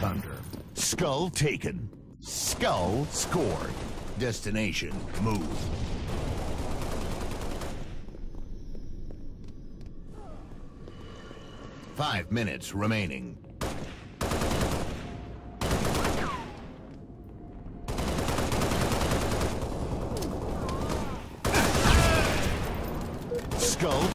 Thunder. Skull taken. Skull scored. Destination move. Five minutes remaining. Skull